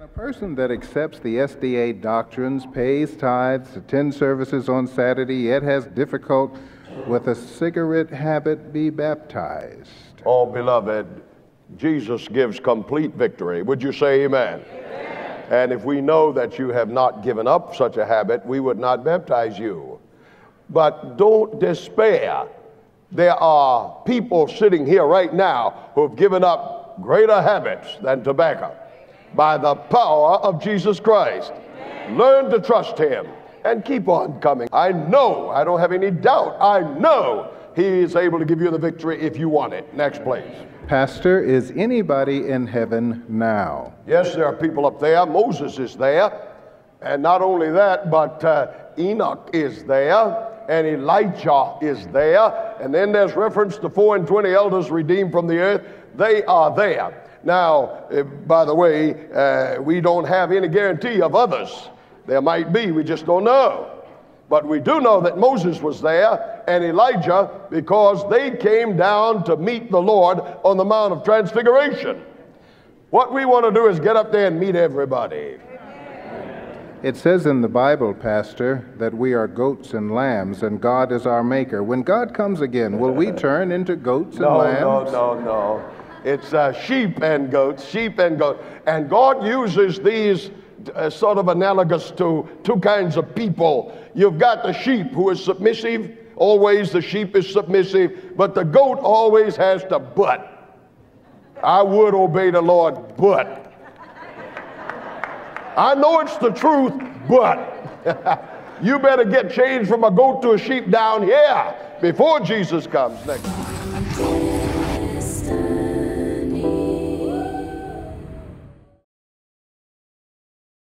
And a person that accepts the SDA doctrines, pays tithes, attends services on Saturday, yet has difficult with a cigarette habit be baptized? Oh, beloved, Jesus gives complete victory. Would you say amen? amen? And if we know that you have not given up such a habit, we would not baptize you. But don't despair. There are people sitting here right now who have given up greater habits than tobacco by the power of Jesus Christ. Learn to trust Him and keep on coming. I know, I don't have any doubt, I know He is able to give you the victory if you want it. Next, please. Pastor, is anybody in heaven now? Yes, there are people up there. Moses is there. And not only that, but uh, Enoch is there and Elijah is there. And then there's reference to four and twenty elders redeemed from the earth. They are there. Now, uh, by the way, uh, we don't have any guarantee of others. There might be, we just don't know. But we do know that Moses was there and Elijah because they came down to meet the Lord on the Mount of Transfiguration. What we want to do is get up there and meet everybody. It says in the Bible, Pastor, that we are goats and lambs, and God is our maker. When God comes again, will we turn into goats and no, lambs? No, no, no. It's uh, sheep and goats, sheep and goats. And God uses these uh, sort of analogous to two kinds of people. You've got the sheep who is submissive, always the sheep is submissive, but the goat always has to butt. I would obey the Lord, but. I know it's the truth, but you better get changed from a goat to a sheep down here before Jesus comes next.